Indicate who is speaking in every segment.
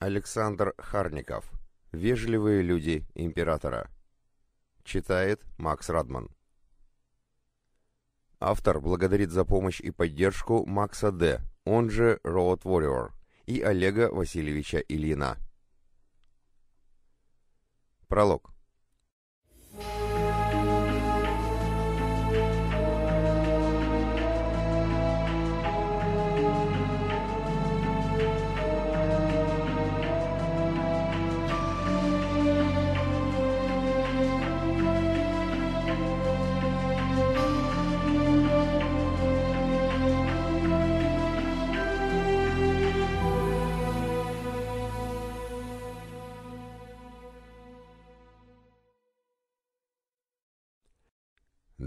Speaker 1: Александр Харников. Вежливые люди императора. Читает Макс Радман. Автор благодарит за помощь и поддержку Макса Д., он же Road Warrior, и Олега Васильевича Ильина. Пролог.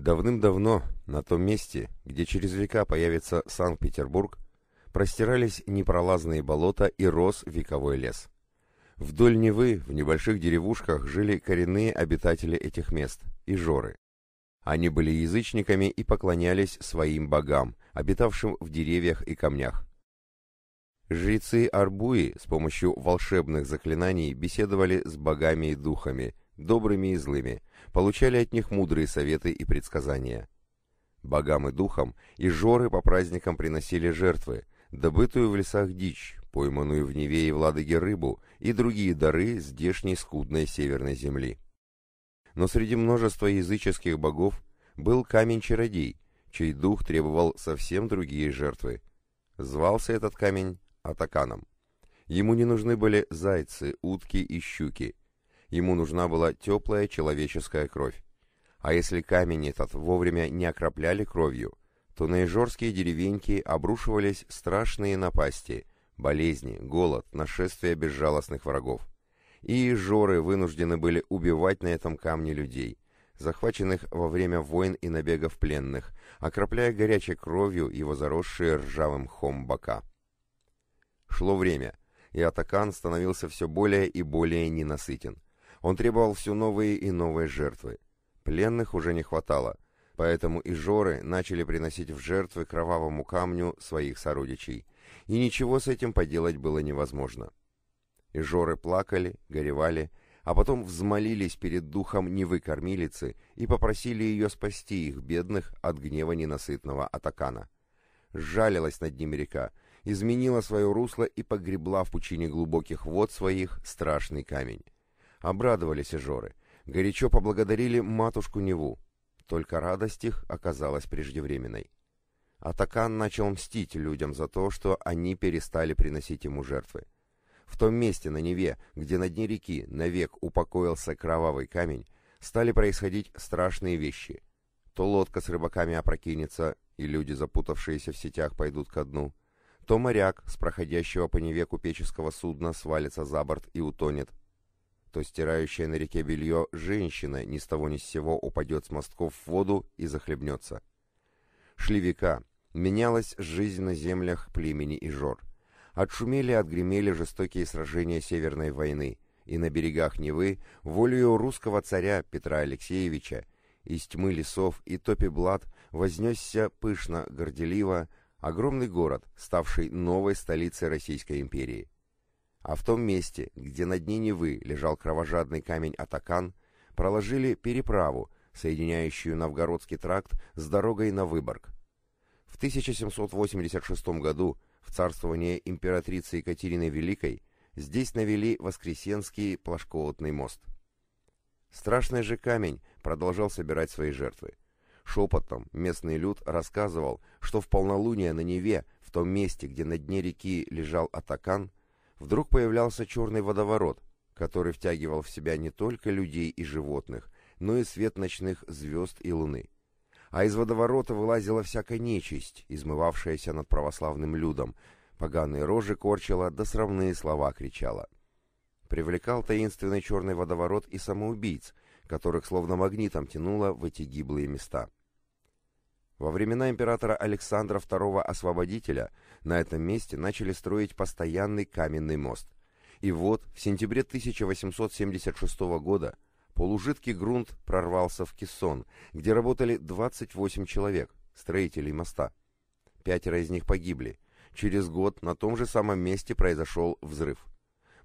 Speaker 1: Давным-давно, на том месте, где через века появится Санкт-Петербург, простирались непролазные болота и рос вековой лес. Вдоль Невы, в небольших деревушках, жили коренные обитатели этих мест, и жоры. Они были язычниками и поклонялись своим богам, обитавшим в деревьях и камнях. Жрецы Арбуи с помощью волшебных заклинаний беседовали с богами и духами, добрыми и злыми, получали от них мудрые советы и предсказания. Богам и духам и жоры по праздникам приносили жертвы, добытую в лесах дичь, пойманную в Неве и в Ладоге рыбу и другие дары здешней скудной северной земли. Но среди множества языческих богов был камень-чародей, чей дух требовал совсем другие жертвы. Звался этот камень Атаканом. Ему не нужны были зайцы, утки и щуки – Ему нужна была теплая человеческая кровь. А если камень этот вовремя не окропляли кровью, то на ижорские деревеньки обрушивались страшные напасти, болезни, голод, нашествия безжалостных врагов. И ижоры вынуждены были убивать на этом камне людей, захваченных во время войн и набегов пленных, окропляя горячей кровью его заросшие ржавым хом бока. Шло время, и Атакан становился все более и более ненасытен. Он требовал все новые и новые жертвы. Пленных уже не хватало, поэтому и жоры начали приносить в жертвы кровавому камню своих сородичей, и ничего с этим поделать было невозможно. И жоры плакали, горевали, а потом взмолились перед духом Невы кормилицы и попросили ее спасти их, бедных, от гнева ненасытного Атакана. Сжалилась над ними река, изменила свое русло и погребла в пучине глубоких вод своих страшный камень. Обрадовались и горячо поблагодарили матушку Неву. Только радость их оказалась преждевременной. Атакан начал мстить людям за то, что они перестали приносить ему жертвы. В том месте на Неве, где на дне реки навек упокоился кровавый камень, стали происходить страшные вещи. То лодка с рыбаками опрокинется, и люди, запутавшиеся в сетях, пойдут ко дну, то моряк с проходящего по Неве купеческого судна свалится за борт и утонет, то стирающая на реке белье женщина ни с того ни с сего упадет с мостков в воду и захлебнется. Шли века, менялась жизнь на землях племени Ижор. Отшумели, отгремели жестокие сражения Северной войны, и на берегах Невы волею русского царя Петра Алексеевича из тьмы лесов и топи блат вознесся пышно, горделиво, огромный город, ставший новой столицей Российской империи. А в том месте, где на дне Невы лежал кровожадный камень Атакан, проложили переправу, соединяющую Новгородский тракт с дорогой на Выборг. В 1786 году, в царствование императрицы Екатерины Великой, здесь навели Воскресенский плашкоотный мост. Страшный же камень продолжал собирать свои жертвы. Шепотом местный люд рассказывал, что в полнолуние на Неве, в том месте, где на дне реки лежал Атакан, Вдруг появлялся черный водоворот, который втягивал в себя не только людей и животных, но и свет ночных звезд и луны. А из водоворота вылазила всякая нечисть, измывавшаяся над православным людом, поганые рожи корчила, да сравные слова кричала. Привлекал таинственный черный водоворот и самоубийц, которых словно магнитом тянуло в эти гиблые места. Во времена императора Александра II Освободителя на этом месте начали строить постоянный каменный мост. И вот, в сентябре 1876 года полужидкий грунт прорвался в Кессон, где работали 28 человек, строителей моста. Пятеро из них погибли. Через год на том же самом месте произошел взрыв.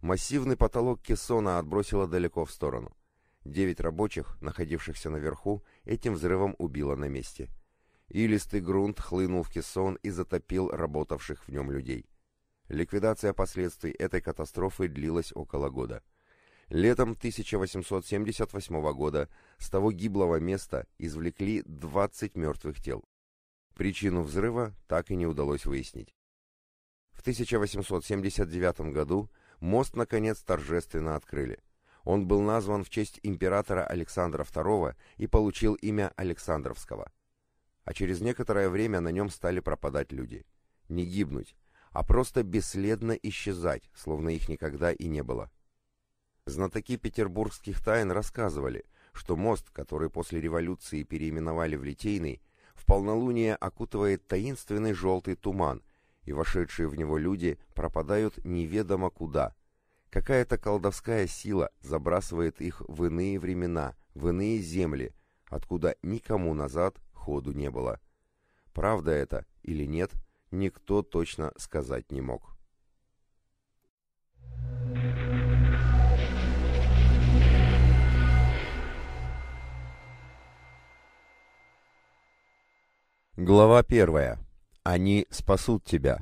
Speaker 1: Массивный потолок кессона отбросило далеко в сторону. Девять рабочих, находившихся наверху, этим взрывом убило на месте. Илистый грунт хлынул в кессон и затопил работавших в нем людей. Ликвидация последствий этой катастрофы длилась около года. Летом 1878 года с того гиблого места извлекли 20 мертвых тел. Причину взрыва так и не удалось выяснить. В 1879 году мост наконец торжественно открыли. Он был назван в честь императора Александра II и получил имя Александровского. А через некоторое время на нем стали пропадать люди. Не гибнуть, а просто бесследно исчезать, словно их никогда и не было. Знатоки петербургских тайн рассказывали, что мост, который после революции переименовали в Литейный, в полнолуние окутывает таинственный желтый туман, и вошедшие в него люди пропадают неведомо куда. Какая-то колдовская сила забрасывает их в иные времена, в иные земли, откуда никому назад ходу не было. Правда это или нет – никто точно сказать не мог. Глава первая. Они спасут тебя.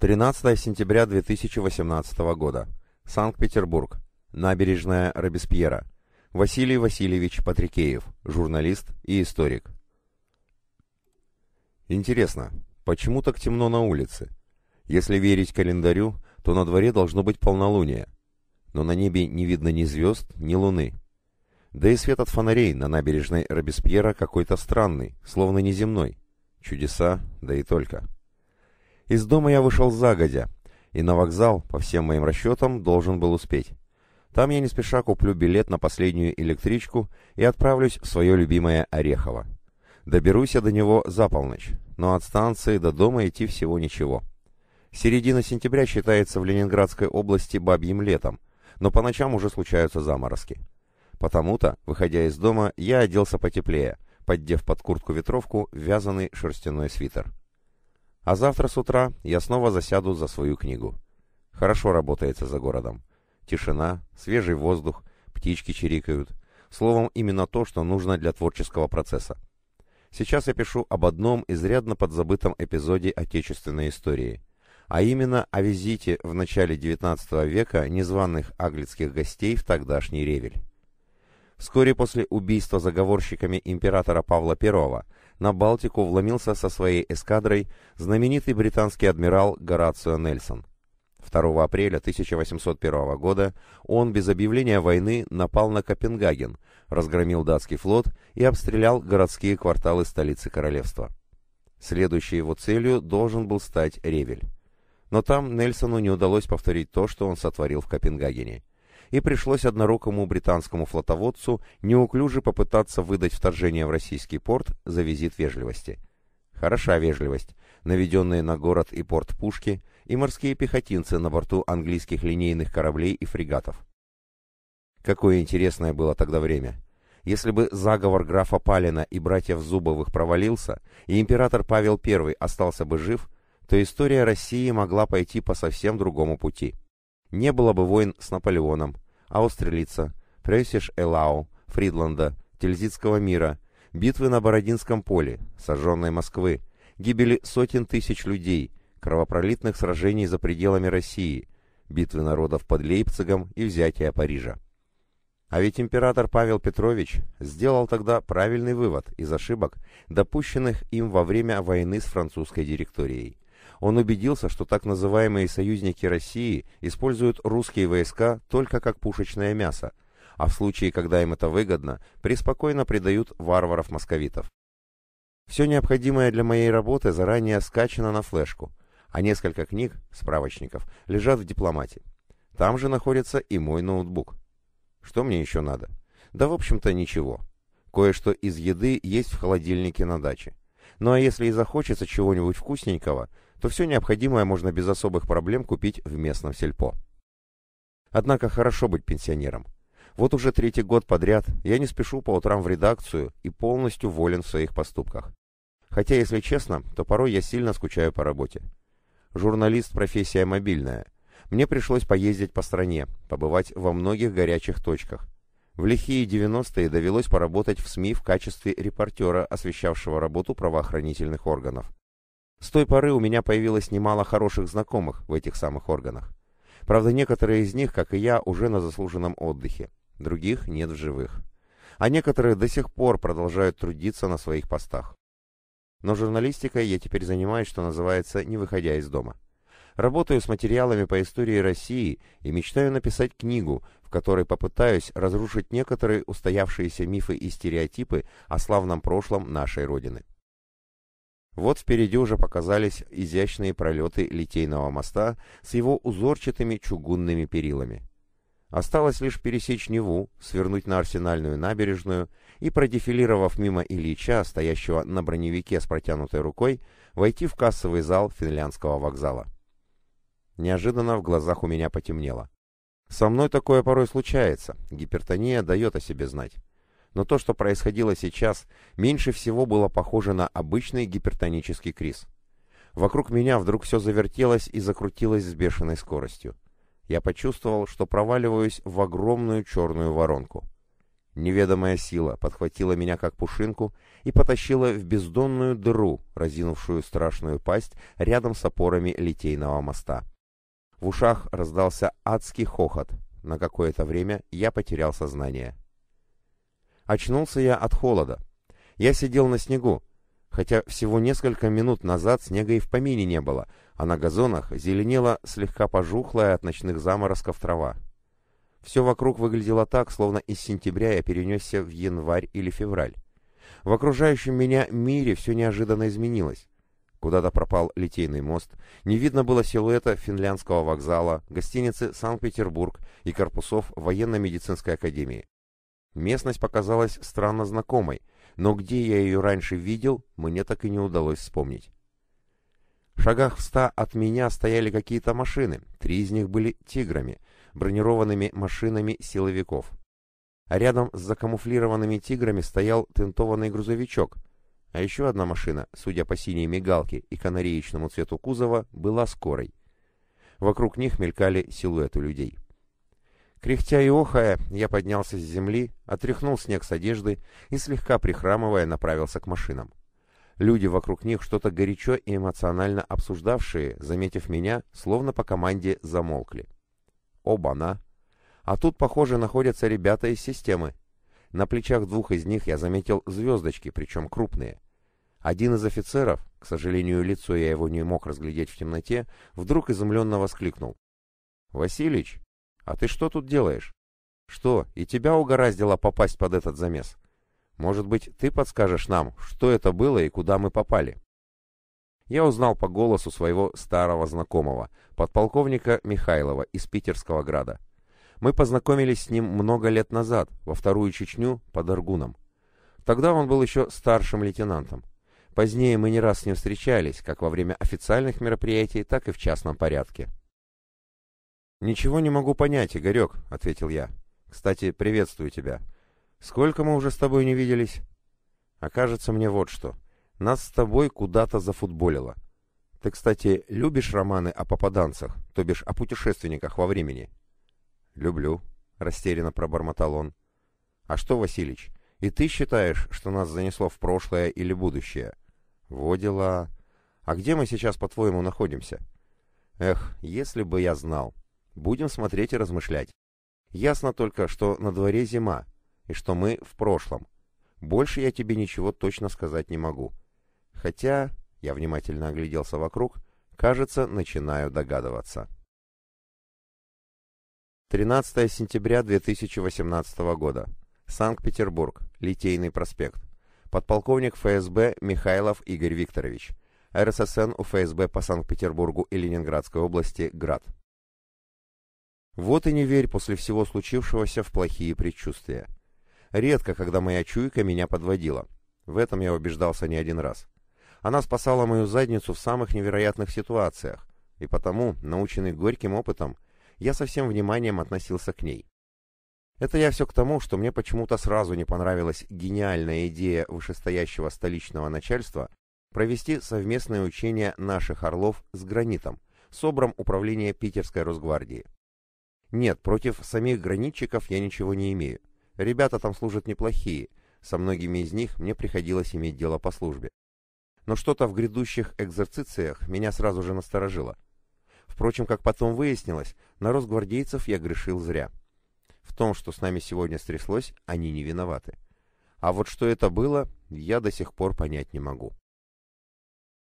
Speaker 1: 13 сентября 2018 года. Санкт-Петербург. Набережная Робеспьера. Василий Васильевич Патрикеев, журналист и историк. Интересно, Почему так темно на улице? Если верить календарю, то на дворе должно быть полнолуние. Но на небе не видно ни звезд, ни луны. Да и свет от фонарей на набережной Робеспьера какой-то странный, словно неземной. Чудеса, да и только. Из дома я вышел загодя, и на вокзал, по всем моим расчетам, должен был успеть. Там я не спеша куплю билет на последнюю электричку и отправлюсь в свое любимое Орехово. Доберусь я до него за полночь, но от станции до дома идти всего ничего. Середина сентября считается в Ленинградской области бабьим летом, но по ночам уже случаются заморозки. Потому-то, выходя из дома, я оделся потеплее, поддев под куртку ветровку вязаный шерстяной свитер. А завтра с утра я снова засяду за свою книгу. Хорошо работается за городом. Тишина, свежий воздух, птички чирикают. Словом, именно то, что нужно для творческого процесса. Сейчас я пишу об одном изрядно подзабытом эпизоде отечественной истории, а именно о визите в начале XIX века незваных аглицких гостей в тогдашний Ревель. Вскоре после убийства заговорщиками императора Павла I на Балтику вломился со своей эскадрой знаменитый британский адмирал Горацио Нельсон. 2 апреля 1801 года он без объявления войны напал на Копенгаген, разгромил датский флот и обстрелял городские кварталы столицы королевства. Следующей его целью должен был стать Ревель. Но там Нельсону не удалось повторить то, что он сотворил в Копенгагене. И пришлось однорукому британскому флотоводцу неуклюже попытаться выдать вторжение в российский порт за визит вежливости. Хороша вежливость, наведенные на город и порт пушки и морские пехотинцы на борту английских линейных кораблей и фрегатов. Какое интересное было тогда время. Если бы заговор графа Палина и братьев Зубовых провалился, и император Павел I остался бы жив, то история России могла пойти по совсем другому пути. Не было бы войн с Наполеоном, Аустрелица, Прeuссиш-Элау, Фридланда, Тильзитского мира, битвы на Бородинском поле, сожженной Москвы, гибели сотен тысяч людей, кровопролитных сражений за пределами России, битвы народов под Лейпцигом и взятия Парижа. А ведь император Павел Петрович сделал тогда правильный вывод из ошибок, допущенных им во время войны с французской директорией. Он убедился, что так называемые союзники России используют русские войска только как пушечное мясо, а в случае, когда им это выгодно, преспокойно предают варваров-московитов. Все необходимое для моей работы заранее скачано на флешку, а несколько книг, справочников, лежат в дипломате. Там же находится и мой ноутбук. Что мне еще надо? Да, в общем-то, ничего. Кое-что из еды есть в холодильнике на даче. Ну а если и захочется чего-нибудь вкусненького, то все необходимое можно без особых проблем купить в местном сельпо. Однако хорошо быть пенсионером. Вот уже третий год подряд я не спешу по утрам в редакцию и полностью волен в своих поступках. Хотя, если честно, то порой я сильно скучаю по работе. Журналист – профессия мобильная. Мне пришлось поездить по стране, побывать во многих горячих точках. В лихие 90-е довелось поработать в СМИ в качестве репортера, освещавшего работу правоохранительных органов. С той поры у меня появилось немало хороших знакомых в этих самых органах. Правда, некоторые из них, как и я, уже на заслуженном отдыхе. Других нет в живых. А некоторые до сих пор продолжают трудиться на своих постах. Но журналистикой я теперь занимаюсь, что называется, не выходя из дома. Работаю с материалами по истории России и мечтаю написать книгу, в которой попытаюсь разрушить некоторые устоявшиеся мифы и стереотипы о славном прошлом нашей Родины. Вот впереди уже показались изящные пролеты Литейного моста с его узорчатыми чугунными перилами. Осталось лишь пересечь Неву, свернуть на Арсенальную набережную и, продефилировав мимо Ильича, стоящего на броневике с протянутой рукой, войти в кассовый зал финляндского вокзала. Неожиданно в глазах у меня потемнело. Со мной такое порой случается, гипертония дает о себе знать. Но то, что происходило сейчас, меньше всего было похоже на обычный гипертонический криз. Вокруг меня вдруг все завертелось и закрутилось с бешеной скоростью. Я почувствовал, что проваливаюсь в огромную черную воронку. Неведомая сила подхватила меня как пушинку и потащила в бездонную дыру, разинувшую страшную пасть рядом с опорами литейного моста. В ушах раздался адский хохот. На какое-то время я потерял сознание. Очнулся я от холода. Я сидел на снегу, хотя всего несколько минут назад снега и в помине не было, а на газонах зеленела слегка пожухлая от ночных заморозков трава. Все вокруг выглядело так, словно из сентября я перенесся в январь или февраль. В окружающем меня мире все неожиданно изменилось. Куда-то пропал Литейный мост, не видно было силуэта финляндского вокзала, гостиницы «Санкт-Петербург» и корпусов военно-медицинской академии. Местность показалась странно знакомой, но где я ее раньше видел, мне так и не удалось вспомнить. В шагах в ста от меня стояли какие-то машины, три из них были «Тиграми», бронированными машинами силовиков. А рядом с закамуфлированными «Тиграми» стоял тентованный грузовичок, а еще одна машина, судя по синей мигалке и канареечному цвету кузова, была скорой. Вокруг них мелькали силуэты людей. Кряхтя и охая, я поднялся с земли, отряхнул снег с одежды и, слегка прихрамывая, направился к машинам. Люди вокруг них, что-то горячо и эмоционально обсуждавшие, заметив меня, словно по команде замолкли. Оба-на! А тут, похоже, находятся ребята из системы. На плечах двух из них я заметил звездочки, причем крупные. Один из офицеров, к сожалению, лицо я его не мог разглядеть в темноте, вдруг изумленно воскликнул. «Василич, а ты что тут делаешь? Что, и тебя угораздило попасть под этот замес? Может быть, ты подскажешь нам, что это было и куда мы попали?» Я узнал по голосу своего старого знакомого, подполковника Михайлова из Питерского града. Мы познакомились с ним много лет назад, во вторую Чечню, под Аргуном. Тогда он был еще старшим лейтенантом. Позднее мы не раз с ним встречались, как во время официальных мероприятий, так и в частном порядке. «Ничего не могу понять, Игорек», — ответил я. «Кстати, приветствую тебя. Сколько мы уже с тобой не виделись?» «Окажется мне вот что. Нас с тобой куда-то зафутболило. Ты, кстати, любишь романы о попаданцах, то бишь о путешественниках во времени?» «Люблю», — растерянно пробормотал он. «А что, Василич, и ты считаешь, что нас занесло в прошлое или будущее?» «Во. А где мы сейчас, по-твоему, находимся?» «Эх, если бы я знал. Будем смотреть и размышлять. Ясно только, что на дворе зима, и что мы в прошлом. Больше я тебе ничего точно сказать не могу. Хотя, я внимательно огляделся вокруг, кажется, начинаю догадываться». 13 сентября 2018 года. Санкт-Петербург. Литейный проспект. Подполковник ФСБ Михайлов Игорь Викторович. РССН у ФСБ по Санкт-Петербургу и Ленинградской области. Град. Вот и не верь после всего случившегося в плохие предчувствия. Редко, когда моя чуйка меня подводила. В этом я убеждался не один раз. Она спасала мою задницу в самых невероятных ситуациях, и потому, наученный горьким опытом, я со всем вниманием относился к ней. Это я все к тому, что мне почему-то сразу не понравилась гениальная идея вышестоящего столичного начальства провести совместное учение наших орлов с гранитом, СОБРом управления Питерской Росгвардии. Нет, против самих гранитчиков я ничего не имею. Ребята там служат неплохие, со многими из них мне приходилось иметь дело по службе. Но что-то в грядущих экзерцициях меня сразу же насторожило. Впрочем, как потом выяснилось, на росгвардейцев я грешил зря. В том, что с нами сегодня стряслось, они не виноваты. А вот что это было, я до сих пор понять не могу.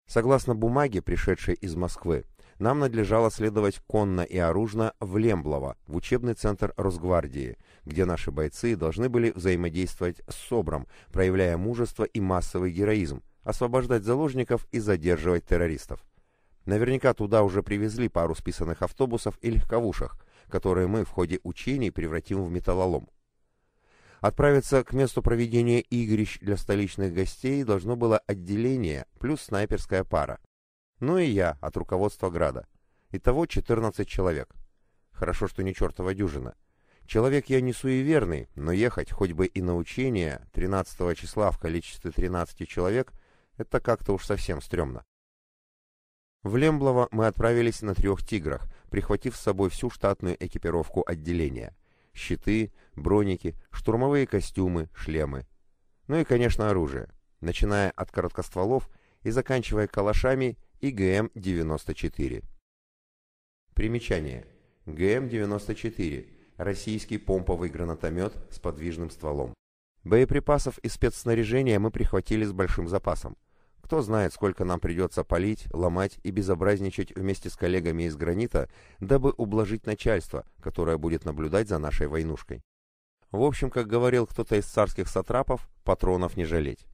Speaker 1: Согласно бумаге, пришедшей из Москвы, нам надлежало следовать конно и оружно в Лемблово, в учебный центр Росгвардии, где наши бойцы должны были взаимодействовать с СОБРом, проявляя мужество и массовый героизм, освобождать заложников и задерживать террористов. Наверняка туда уже привезли пару списанных автобусов и легковушек, которые мы в ходе учений превратим в металлолом. Отправиться к месту проведения игрищ для столичных гостей должно было отделение плюс снайперская пара. Ну и я от руководства Града. Итого 14 человек. Хорошо, что не чертова дюжина. Человек я не суеверный, но ехать хоть бы и на учение 13 числа в количестве 13 человек – это как-то уж совсем стрёмно. В Лемблово мы отправились на трех «Тиграх», прихватив с собой всю штатную экипировку отделения. Щиты, броники, штурмовые костюмы, шлемы. Ну и, конечно, оружие, начиная от короткостволов и заканчивая калашами и ГМ-94. Примечание. ГМ-94 российский помповый гранатомет с подвижным стволом. Боеприпасов и спецснаряжения мы прихватили с большим запасом. Кто знает, сколько нам придется палить, ломать и безобразничать вместе с коллегами из гранита, дабы ублажить начальство, которое будет наблюдать за нашей войнушкой. В общем, как говорил кто-то из царских сатрапов, патронов не жалеть.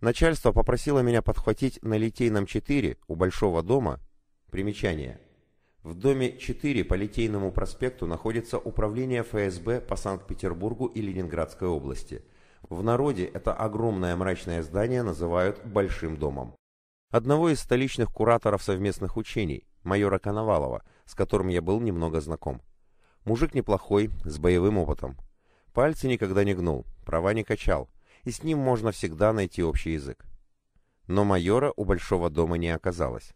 Speaker 1: Начальство попросило меня подхватить на Литейном 4 у Большого дома примечание – в доме 4 по Литейному проспекту находится управление ФСБ по Санкт-Петербургу и Ленинградской области. В народе это огромное мрачное здание называют «Большим домом». Одного из столичных кураторов совместных учений, майора Коновалова, с которым я был немного знаком. Мужик неплохой, с боевым опытом. Пальцы никогда не гнул, права не качал, и с ним можно всегда найти общий язык. Но майора у Большого дома не оказалось.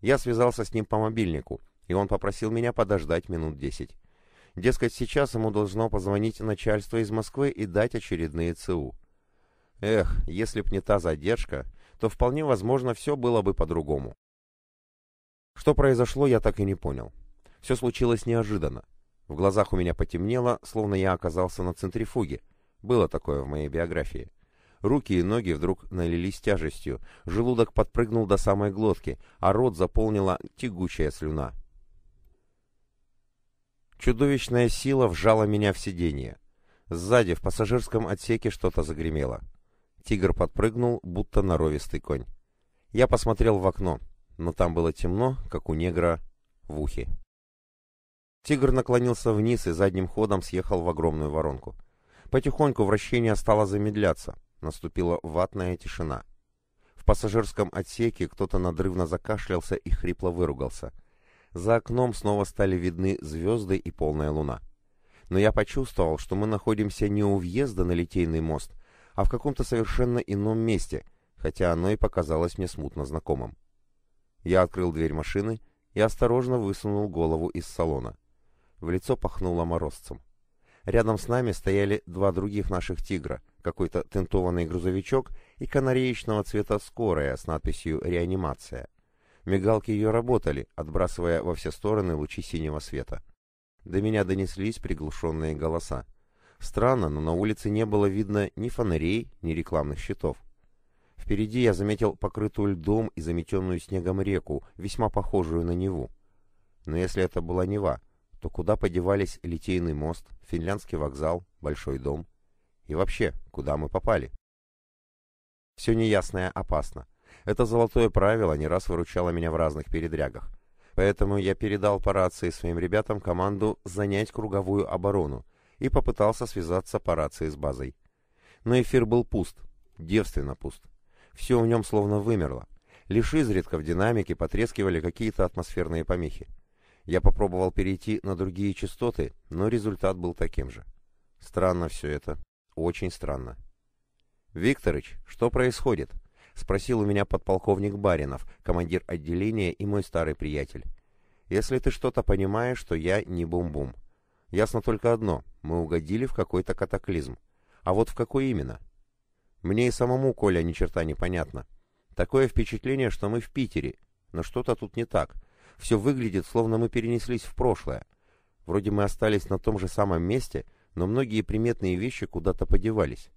Speaker 1: Я связался с ним по мобильнику, и он попросил меня подождать минут десять. Дескать, сейчас ему должно позвонить начальство из Москвы и дать очередные ЦУ. Эх, если б не та задержка, то вполне возможно все было бы по-другому. Что произошло, я так и не понял. Все случилось неожиданно. В глазах у меня потемнело, словно я оказался на центрифуге. Было такое в моей биографии. Руки и ноги вдруг налились тяжестью, желудок подпрыгнул до самой глотки, а рот заполнила тягучая слюна. Чудовищная сила вжала меня в сиденье. Сзади в пассажирском отсеке что-то загремело. Тигр подпрыгнул, будто норовистый конь. Я посмотрел в окно, но там было темно, как у негра в ухе. Тигр наклонился вниз и задним ходом съехал в огромную воронку. Потихоньку вращение стало замедляться. Наступила ватная тишина. В пассажирском отсеке кто-то надрывно закашлялся и хрипло выругался — за окном снова стали видны звезды и полная луна. Но я почувствовал, что мы находимся не у въезда на Литейный мост, а в каком-то совершенно ином месте, хотя оно и показалось мне смутно знакомым. Я открыл дверь машины и осторожно высунул голову из салона. В лицо пахнуло морозцем. Рядом с нами стояли два других наших «Тигра», какой-то тентованный грузовичок и канареечного цвета скорая с надписью «Реанимация». Мигалки ее работали, отбрасывая во все стороны лучи синего света. До меня донеслись приглушенные голоса. Странно, но на улице не было видно ни фонарей, ни рекламных щитов. Впереди я заметил покрытую льдом и заметенную снегом реку, весьма похожую на Неву. Но если это была Нева, то куда подевались Литейный мост, Финляндский вокзал, Большой дом? И вообще, куда мы попали? Все неясное опасно. Это золотое правило не раз выручало меня в разных передрягах. Поэтому я передал по рации своим ребятам команду занять круговую оборону и попытался связаться по рации с базой. Но эфир был пуст, девственно пуст. Все в нем словно вымерло. Лишь изредка в динамике потрескивали какие-то атмосферные помехи. Я попробовал перейти на другие частоты, но результат был таким же. Странно все это. Очень странно. «Викторыч, что происходит?» — спросил у меня подполковник Баринов, командир отделения и мой старый приятель. Если ты что-то понимаешь, то я не бум-бум. Ясно только одно — мы угодили в какой-то катаклизм. А вот в какой именно? Мне и самому, Коля, ни черта не понятно. Такое впечатление, что мы в Питере, но что-то тут не так. Все выглядит, словно мы перенеслись в прошлое. Вроде мы остались на том же самом месте, но многие приметные вещи куда-то подевались.